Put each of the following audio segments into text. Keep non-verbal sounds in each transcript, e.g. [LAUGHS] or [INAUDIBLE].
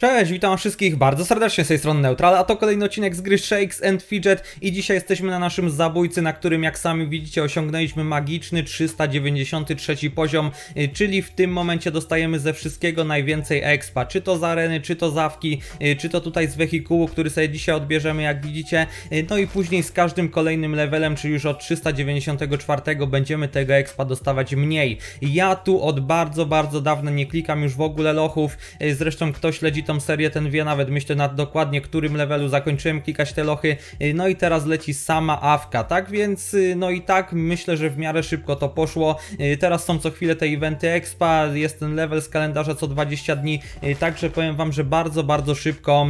Cześć, witam wszystkich bardzo serdecznie z tej strony Neutral, a to kolejny odcinek z gry Shakes and Fidget i dzisiaj jesteśmy na naszym zabójcy, na którym jak sami widzicie osiągnęliśmy magiczny 393 poziom, y, czyli w tym momencie dostajemy ze wszystkiego najwięcej expa, czy to z areny, czy to z y, czy to tutaj z wehikułu, który sobie dzisiaj odbierzemy jak widzicie, y, no i później z każdym kolejnym levelem, czyli już od 394 będziemy tego expa dostawać mniej. Ja tu od bardzo, bardzo dawna nie klikam już w ogóle lochów, zresztą kto śledzi tą serię, ten wie nawet myślę nad dokładnie którym levelu zakończyłem klikać te lochy. Y, no i teraz leci sama awka, tak więc y, no i tak myślę, że w miarę szybko to poszło. Y, teraz są co chwilę te eventy expa, jest ten level z kalendarza co 20 dni, także powiem wam, że bardzo, bardzo szybko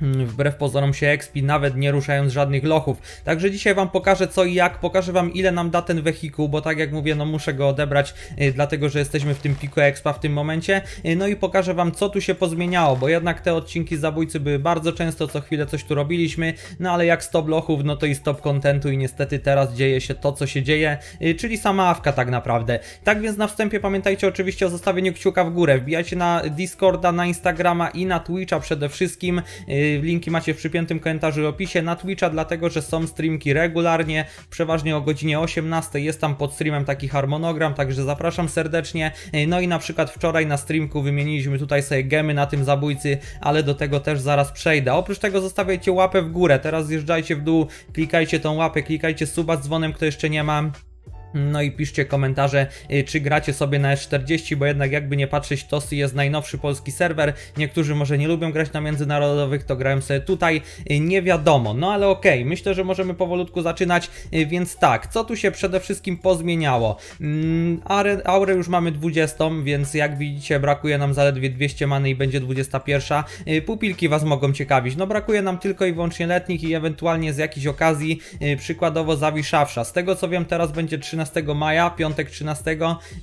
wbrew pozorom się expi, nawet nie ruszając żadnych lochów. Także dzisiaj Wam pokażę co i jak, pokażę Wam ile nam da ten wehikuł, bo tak jak mówię, no muszę go odebrać, yy, dlatego że jesteśmy w tym piku expa w tym momencie. Yy, no i pokażę Wam co tu się pozmieniało, bo jednak te odcinki zabójcy były bardzo często, co chwilę coś tu robiliśmy, no ale jak stop lochów, no to i stop contentu i niestety teraz dzieje się to, co się dzieje, yy, czyli sama awka tak naprawdę. Tak więc na wstępie pamiętajcie oczywiście o zostawieniu kciuka w górę, wbijajcie na Discorda, na Instagrama i na Twitcha przede wszystkim, yy, linki macie w przypiętym komentarzu i opisie na Twitcha, dlatego że są streamki regularnie, przeważnie o godzinie 18 jest tam pod streamem taki harmonogram, także zapraszam serdecznie. No i na przykład wczoraj na streamku wymieniliśmy tutaj sobie gemy na tym zabójcy, ale do tego też zaraz przejdę. Oprócz tego zostawiajcie łapę w górę, teraz zjeżdżajcie w dół, klikajcie tą łapę, klikajcie suba z dzwonem, kto jeszcze nie ma. No i piszcie komentarze, y, czy gracie sobie na S40, bo jednak jakby nie patrzeć, TOSY jest najnowszy polski serwer. Niektórzy może nie lubią grać na międzynarodowych, to grają sobie tutaj, y, nie wiadomo. No ale okej, okay, myślę, że możemy powolutku zaczynać, y, więc tak, co tu się przede wszystkim pozmieniało? Mm, aurę już mamy 20, więc jak widzicie brakuje nam zaledwie 200 many i będzie 21. Pupilki Was mogą ciekawić, no brakuje nam tylko i wyłącznie letnich i ewentualnie z jakiejś okazji, przykładowo zawiszawsza. Z tego co wiem teraz będzie 13 13 maja, piątek 13,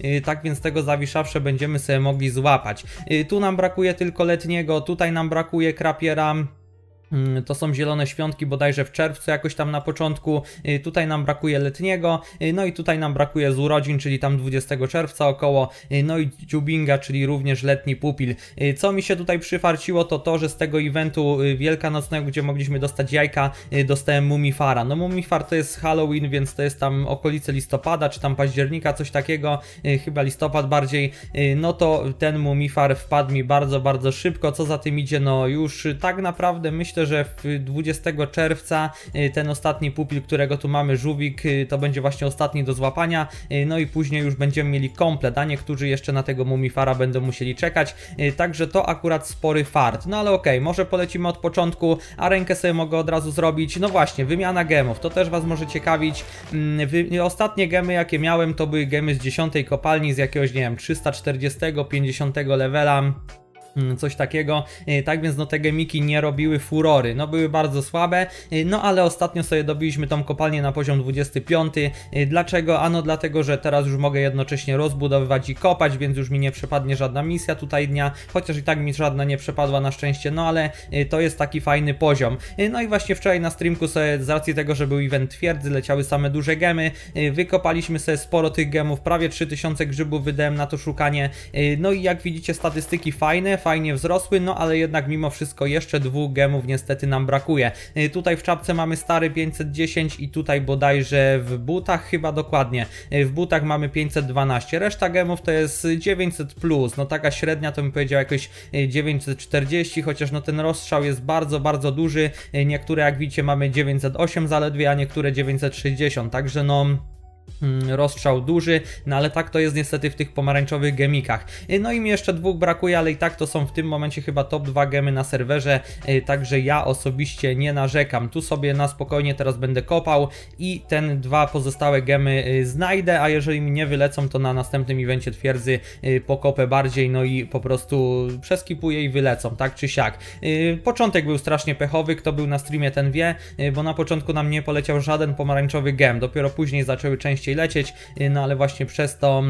y, tak więc tego zawiszawsze będziemy sobie mogli złapać. Y, tu nam brakuje tylko letniego, tutaj nam brakuje krapiera. Mm, to są zielone świątki bodajże w czerwcu jakoś tam na początku. Y, tutaj nam brakuje letniego, y, no i tutaj nam brakuje z urodzin, czyli tam 20 czerwca około. Y, no i dziubinga, czyli również letni pupil. Co mi się tutaj przyfarciło to to, że z tego eventu wielkanocnego, gdzie mogliśmy dostać jajka, dostałem mumifara. No mumifar to jest Halloween, więc to jest tam okolice listopada, czy tam października, coś takiego, chyba listopad bardziej. No to ten mumifar wpadł mi bardzo, bardzo szybko. Co za tym idzie, no już tak naprawdę myślę, że w 20 czerwca y, ten ostatni pupil, którego tu mamy, żółwik, y, to będzie właśnie ostatni do złapania, y, no i później już będziemy mieli komplet, a niektórzy jeszcze na tego mumifara będą musieli czekać, także to akurat spory fart. No ale okej, okay, może polecimy od początku, a rękę sobie mogę od razu zrobić. No właśnie, wymiana gemów, to też Was może ciekawić. Mm, ostatnie gemy jakie miałem to były gemy z 10 kopalni z jakiegoś, nie wiem, 340, 50 levela. Mm, coś takiego. Y, tak więc no te gemiki nie robiły furory. No były bardzo słabe, y, no ale ostatnio sobie dobiliśmy tą kopalnię na poziom 25. Y, dlaczego? Ano dlatego, że teraz już mogę jednocześnie rozbudowywać i kopać, więc już mi nie przepadnie żadna misja tutaj dnia, chociaż i tak mi żadna nie przepadła na szczęście, no ale to jest taki fajny poziom. No i właśnie wczoraj na streamku sobie z racji tego, że był event twierdzy, leciały same duże gemy, wykopaliśmy sobie sporo tych gemów, prawie 3000 grzybów wydałem na to szukanie, no i jak widzicie statystyki fajne, fajnie wzrosły, no ale jednak mimo wszystko jeszcze dwóch gemów niestety nam brakuje. Y, tutaj w czapce mamy stary 510 i tutaj bodajże w butach chyba dokładnie, y, w butach mamy 512, reszta gemów to jest 900 plus, no taka średnia to bym powiedział jakieś 940, y, chociaż no ten rozstrzał jest bardzo, bardzo duży, niektóre jak widzicie mamy 908 zaledwie, a niektóre 960, także no rozstrzał duży, no ale tak to jest niestety w tych pomarańczowych gemikach. Y, no i mi jeszcze dwóch brakuje, ale i tak to są w tym momencie chyba top 2 gemy na serwerze, y, także ja osobiście nie narzekam. Tu sobie na spokojnie teraz będę kopał i ten dwa pozostałe gemy y, znajdę, a jeżeli mi nie wylecą, to na następnym evencie twierdzy pokopę bardziej, no i po prostu przeskipuję i wylecą, tak czy siak. Początek był strasznie pechowy, kto był na streamie ten wie, bo na początku nam nie poleciał żaden pomarańczowy gem, dopiero później zaczęły częściej lecieć, y, no ale właśnie przez to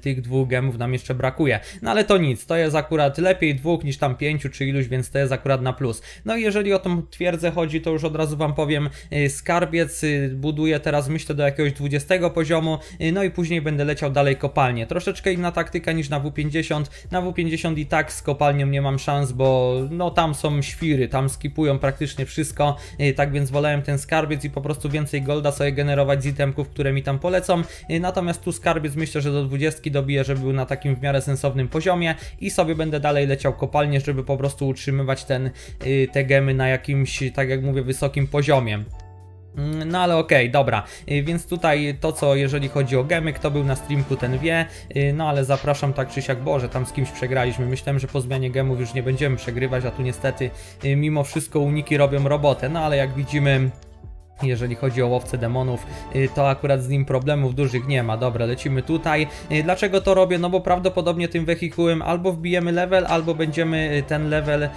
tych dwóch gemów nam jeszcze brakuje. No ale to nic, to jest akurat lepiej dwóch niż tam pięciu czy iluś, więc to jest akurat na plus. No i jeżeli o tą twierdzę chodzi, to już od razu wam powiem, y, skarbiec y, buduję teraz myślę do jakiegoś 20 poziomu, y, no i później będę leciał dalej kopalnię. Troszeczkę inna taktyka niż na W50. Na W50 i tak z kopalnią nie mam szans, bo no tam są świry, tam skipują praktycznie wszystko, tak więc wolałem ten skarbiec i po prostu więcej golda sobie generować z itemków, które mi tam polecą. Natomiast tu skarbiec myślę, że do 20 20 dobiję, żeby był na takim w miarę sensownym poziomie i sobie będę dalej leciał kopalnie, żeby po prostu utrzymywać ten, y, te gemy na jakimś, tak jak mówię, wysokim poziomie. Mm, no ale okej, okay, dobra, y, więc tutaj to co jeżeli chodzi o gemy, kto był na streamku ten wie, y, no ale zapraszam tak czy siak, Boże, tam z kimś przegraliśmy, myślałem, że po zmianie gemów już nie będziemy przegrywać, a tu niestety mimo wszystko uniki robią robotę, no ale jak widzimy jeżeli chodzi o łowcę demonów, y, to akurat z nim problemów dużych nie ma. Dobra, lecimy tutaj. Y, dlaczego to robię? No bo prawdopodobnie tym wehikułem albo wbijemy level, albo będziemy y, ten level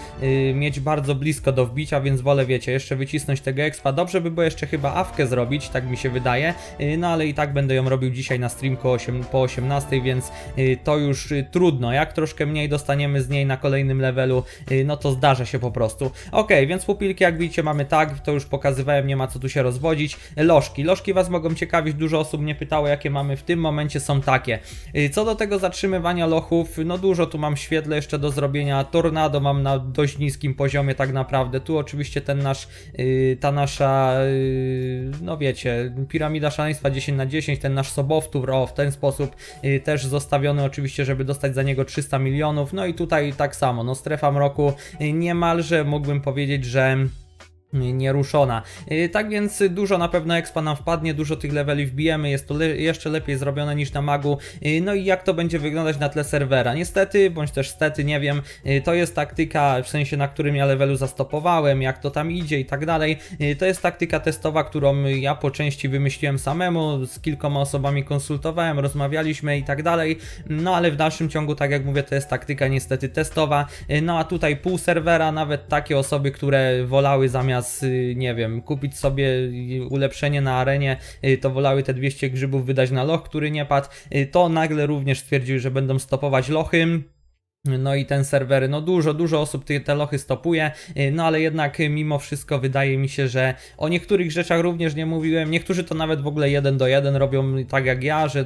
mieć bardzo blisko do wbicia, więc wolę, wiecie, jeszcze wycisnąć tego expa. Dobrze by było jeszcze chyba awkę zrobić, tak mi się wydaje, no ale i tak będę ją robił dzisiaj na streamku 8, po 18, więc to już trudno. Jak troszkę mniej dostaniemy z niej na kolejnym levelu, no to zdarza się po prostu. Ok, więc pupilki jak widzicie mamy tak, to już pokazywałem, nie ma co tu się się rozwodzić. Lożki. Lożki Was mogą ciekawić, dużo osób mnie pytało, jakie mamy w tym momencie, są takie. Y, co do tego zatrzymywania lochów, no dużo tu mam świetle jeszcze do zrobienia. Tornado mam na dość niskim poziomie tak naprawdę. Tu oczywiście ten nasz, y, ta nasza, y, no wiecie, piramida szaleństwa 10 na 10, ten nasz sobowtór, o, w ten sposób też zostawiony oczywiście, żeby dostać za niego 300 milionów. No i tutaj tak samo, no strefa mroku niemalże mógłbym powiedzieć, że nieruszona. Y, tak więc dużo na pewno expa nam wpadnie, dużo tych leveli wbijemy, jest to le jeszcze lepiej zrobione niż na magu. Y, no i jak to będzie wyglądać na tle serwera? Niestety, bądź też stety, nie wiem, y, to jest taktyka, w sensie na którym ja levelu zastopowałem, jak to tam idzie i tak dalej. To jest taktyka testowa, którą ja po części wymyśliłem samemu, z kilkoma osobami konsultowałem, rozmawialiśmy i tak dalej. No ale w dalszym ciągu, tak jak mówię, to jest taktyka niestety testowa. No a tutaj pół serwera, nawet takie osoby, które wolały zamiast zamiast, y, nie wiem, kupić sobie ulepszenie na arenie, y, to wolały te 200 grzybów wydać na loch, który nie padł, y, to nagle również stwierdziły, że będą stopować lochy. No i ten serwer, no dużo, dużo osób te, lochy stopuje, y, no ale jednak mimo wszystko wydaje mi się, że o niektórych rzeczach również nie mówiłem. Niektórzy to nawet w ogóle jeden do jeden robią tak jak ja, że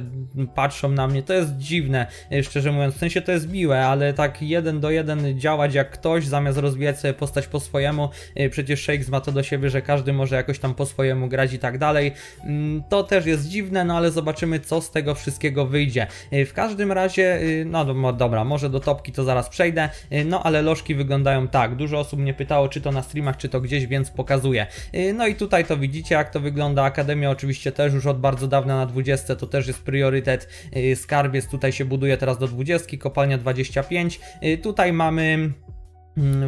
patrzą na mnie. To jest dziwne, y, szczerze mówiąc. W sensie to jest miłe, ale tak jeden do jeden działać jak ktoś, zamiast rozwijać sobie postać po swojemu. Y, przecież Shakes ma to do siebie, że każdy może jakoś tam po swojemu grać i tak dalej. Mm, to też jest dziwne, no ale zobaczymy co z tego wszystkiego wyjdzie. W każdym razie, no dobra, może do topki to zaraz przejdę, y, no ale lożki wyglądają tak. Dużo osób mnie pytało, czy to na streamach, czy to gdzieś, więc pokazuję. Y, no i tutaj to widzicie, jak to wygląda. Akademia oczywiście też już od bardzo dawna na 20, to też jest priorytet. Y, skarbiec tutaj się buduje teraz do 20, kopalnia 25. Tutaj mamy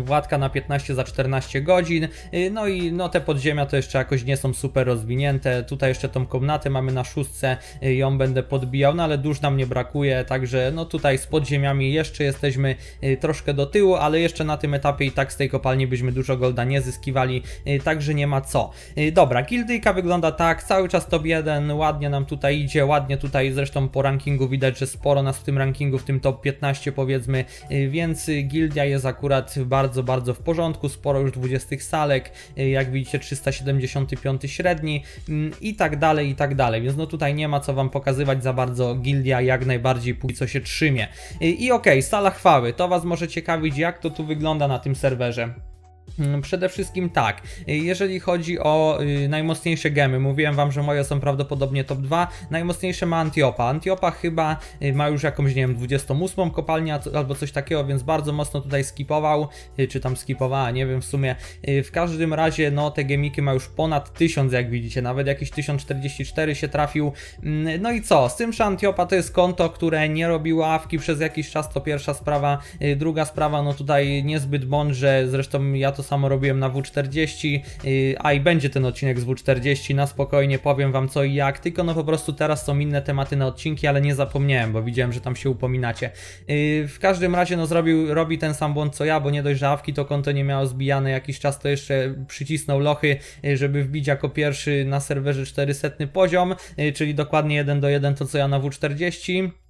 Władka na 15 za 14 godzin, y, no i no te podziemia to jeszcze jakoś nie są super rozwinięte, tutaj jeszcze tą komnatę mamy na szóstce, y, ją będę podbijał, no ale dusz nam nie brakuje, także no tutaj z podziemiami jeszcze jesteśmy y, troszkę do tyłu, ale jeszcze na tym etapie i tak z tej kopalni byśmy dużo golda nie zyskiwali, także nie ma co. Dobra, gildyjka wygląda tak, cały czas top 1, ładnie nam tutaj idzie, ładnie tutaj zresztą po rankingu widać, że sporo nas w tym rankingu, w tym top 15 powiedzmy, więc gildia jest akurat bardzo, bardzo w porządku, sporo już 20 salek, y, jak widzicie 375 średni mm, i tak dalej, i tak dalej, więc no tutaj nie ma co Wam pokazywać za bardzo, gildia jak najbardziej póki co się trzymie. Y, I okej, okay, sala chwały, to Was może ciekawić jak to tu wygląda na tym serwerze. Mm, przede wszystkim tak, jeżeli chodzi o y, najmocniejsze gemy, mówiłem wam, że moje są prawdopodobnie top 2, najmocniejsze ma Antiopa. Antiopa chyba y, ma już jakąś, nie wiem, 28 kopalnię albo coś takiego, więc bardzo mocno tutaj skipował, y, czy tam skipowała, nie wiem w sumie. W każdym razie, no te gemiki ma już ponad 1000, jak widzicie, nawet jakieś 1044 się trafił. Mm, no i co, z tym, że Antiopa to jest konto, które nie robiło awki przez jakiś czas, to pierwsza sprawa. Druga sprawa, no tutaj niezbyt mądrze, zresztą ja to to samo robiłem na W40, y, a i będzie ten odcinek z W40, na spokojnie powiem wam co i jak, tylko no po prostu teraz są inne tematy na odcinki, ale nie zapomniałem, bo widziałem, że tam się upominacie. Y, w każdym razie no zrobił, robi ten sam błąd co ja, bo nie dość, że awki to konto nie miało zbijane jakiś czas, to jeszcze przycisnął lochy, y, żeby wbić jako pierwszy na serwerze 400 poziom, czyli dokładnie 1 do 1 to co ja na W40.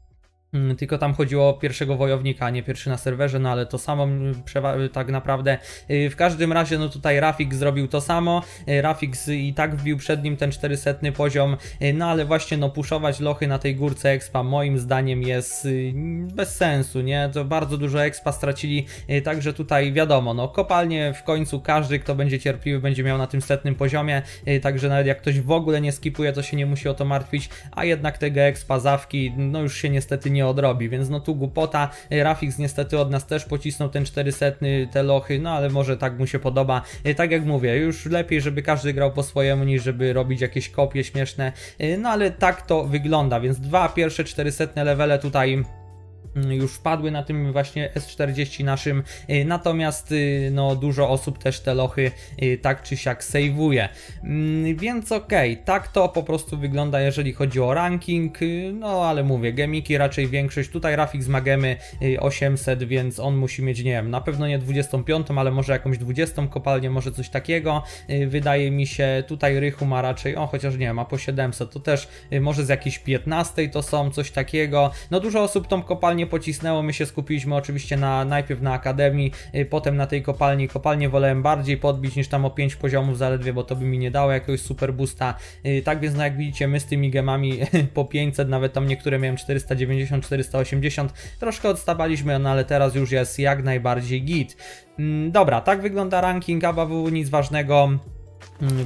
Mm, Tylko tam chodziło o pierwszego wojownika, nie pierwszy na serwerze, no ale to samo mm, tak naprawdę. Y, W każdym razie, no tutaj Rafik zrobił to samo. Y, Rafik i tak wbił przed nim ten 400 poziom, y, no ale właśnie no puszować lochy na tej górce expa moim zdaniem jest bez sensu, nie? To bardzo dużo expa stracili, także tutaj wiadomo, no kopalnie w końcu każdy, kto będzie cierpliwy, będzie miał na tym setnym poziomie, także nawet jak ktoś w ogóle nie skipuje, to się nie musi o to martwić, a jednak tego expa zawki, no już się niestety nie odrobi, więc no tu głupota, Rafix niestety od nas też pocisnął ten 400, te lochy, no ale może tak mu się podoba, Y, tak jak mówię, już lepiej, żeby każdy grał po swojemu, niż żeby robić jakieś kopie śmieszne, Y, no ale tak to wygląda, więc dwa pierwsze 400 levele tutaj już wpadły na tym właśnie S40 naszym, y, natomiast y, no dużo osób też te lochy y, tak czy siak saveuje. Mm, Więc okej, tak to po prostu wygląda jeżeli chodzi o ranking, no ale mówię, gemiki raczej większość, tutaj Rafik z Magemy y, 800, więc on musi mieć, nie wiem, na pewno nie 25, ale może jakąś 20 kopalnię, może coś takiego, wydaje mi się, tutaj Rychu ma raczej, o chociaż nie, ma po 700, to też może z jakiejś 15 to są, coś takiego, no dużo osób tą kopalnię pocisnęło, my się skupiliśmy oczywiście na, najpierw na Akademii, y, potem na tej kopalni, kopalnię wolałem bardziej podbić niż tam o 5 poziomów zaledwie, bo to by mi nie dało jakiegoś super boosta, Y, tak więc no jak widzicie my z tymi gemami [LAUGHS] po 500, nawet tam niektóre miałem 490, 480, troszkę odstawaliśmy, no ale teraz już jest jak najbardziej git. Mm, Dobra, tak wygląda ranking ABW, nic ważnego.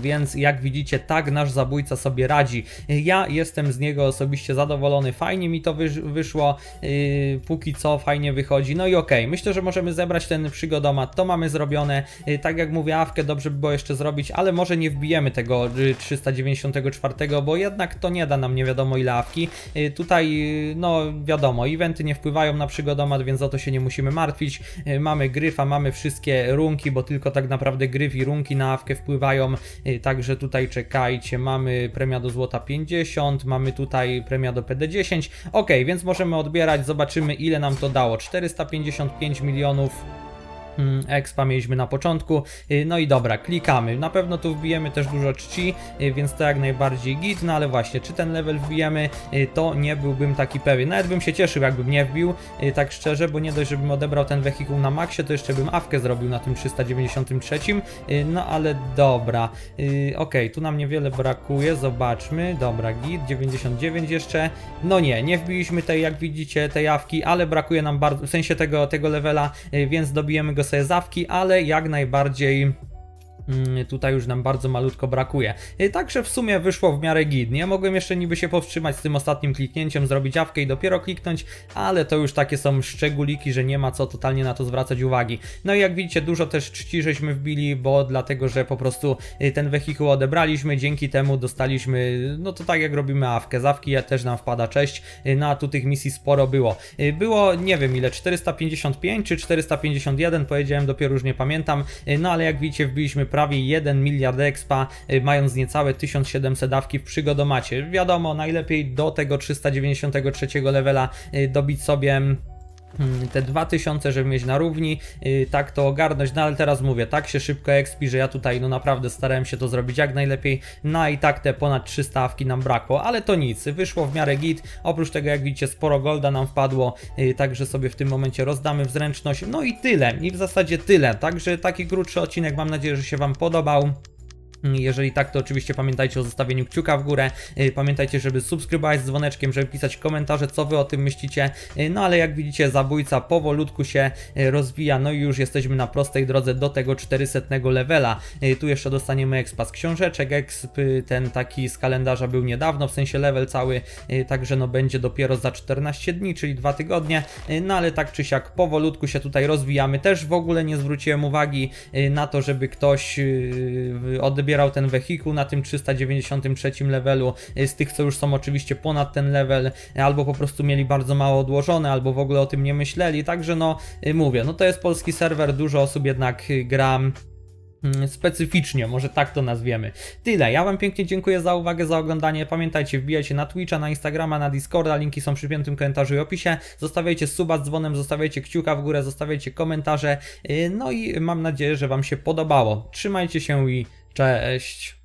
Więc jak widzicie, tak nasz zabójca sobie radzi. Ja jestem z niego osobiście zadowolony, fajnie mi to wysz wyszło, yy, póki co fajnie wychodzi. No i okej, myślę, że możemy zebrać ten przygodomat, to mamy zrobione. Yy, tak jak mówię, awkę dobrze by było jeszcze zrobić, ale może nie wbijemy tego yy, 394, bo jednak to nie da nam nie wiadomo ile awki. Yy, tutaj, yy, no wiadomo, eventy nie wpływają na przygodomat, więc o to się nie musimy martwić. Yy, mamy gryfa, mamy wszystkie runki, bo tylko tak naprawdę gryf i runki na awkę wpływają. Y, Także tutaj czekajcie, mamy premia do złota 50, mamy tutaj premia do PD10. Ok, więc możemy odbierać, zobaczymy ile nam to dało. 455 milionów. Mm, Expa mieliśmy na początku, Y, no i dobra, klikamy. Na pewno tu wbijemy też dużo czci, y, więc to jak najbardziej git, no ale właśnie, czy ten level wbijemy, y, to nie byłbym taki pewien. Nawet bym się cieszył, jakbym nie wbił, tak szczerze, bo nie dość, żebym odebrał ten wehikuł na maksie, to jeszcze bym awkę zrobił na tym 393, y, no ale dobra. Okej, tu nam niewiele brakuje, zobaczmy. Dobra, git, 99 jeszcze. No nie, nie wbiliśmy tej, jak widzicie, tej awki, ale brakuje nam bardzo, w sensie tego, tego levela, więc dobijemy go sobie z awki, ale jak najbardziej... Mm, Tutaj już nam bardzo malutko brakuje. Y, Także w sumie wyszło w miarę git. Nie mogłem jeszcze niby się powstrzymać z tym ostatnim kliknięciem, zrobić awkę i dopiero kliknąć, ale to już takie są szczególiki, że nie ma co totalnie na to zwracać uwagi. No i jak widzicie, dużo też czci żeśmy wbili, bo dlatego, że po prostu y, ten wehikuł odebraliśmy, dzięki temu dostaliśmy, no to tak jak robimy awkę, z awki też nam wpada cześć, y, no a tu tych misji sporo było. Było, nie wiem ile, 455 czy 451, powiedziałem, dopiero już nie pamiętam, no ale jak widzicie, wbiliśmy prawie 1 miliard expa, y, mając niecałe 1700 dawki w przygodomacie. Wiadomo, najlepiej do tego 393 levela y, dobić sobie mm, te 2000, żeby mieć na równi, yy, tak to ogarnąć, no ale teraz mówię, tak się szybko expi, że ja tutaj no naprawdę starałem się to zrobić jak najlepiej, no i tak te ponad 300 awki nam brakło, ale to nic, wyszło w miarę git, oprócz tego jak widzicie sporo golda nam wpadło, yy, także sobie w tym momencie rozdamy w zręczność, no i tyle, i w zasadzie tyle, także taki krótszy odcinek, mam nadzieję, że się Wam podobał. Jeżeli tak, to oczywiście pamiętajcie o zostawieniu kciuka w górę. Yy, Pamiętajcie, żeby subskrybować z dzwoneczkiem, żeby pisać komentarze, co wy o tym myślicie. Yy, No ale jak widzicie, zabójca powolutku się yy, rozwija, no i już jesteśmy na prostej drodze do tego 400 levela. Tu jeszcze dostaniemy expa z książeczek, exp ten taki z kalendarza był niedawno, w sensie level cały, także no będzie dopiero za 14 dni, czyli 2 tygodnie. No ale tak czy siak powolutku się tutaj rozwijamy. Też w ogóle nie zwróciłem uwagi na to, żeby ktoś yy, odbierał ten wehikuł na tym 393 levelu, y, z tych co już są oczywiście ponad ten level, y, albo po prostu mieli bardzo mało odłożone, albo w ogóle o tym nie myśleli, także no y, mówię, no to jest polski serwer, dużo osób jednak gra mm, specyficznie, może tak to nazwiemy. Tyle, ja Wam pięknie dziękuję za uwagę, za oglądanie. Pamiętajcie, wbijajcie na Twitcha, na Instagrama, na Discorda, linki są przy piętym komentarzu i opisie. Zostawiajcie suba z dzwonem, zostawiajcie kciuka w górę, zostawiajcie komentarze. No i mam nadzieję, że Wam się podobało. Trzymajcie się i cześć!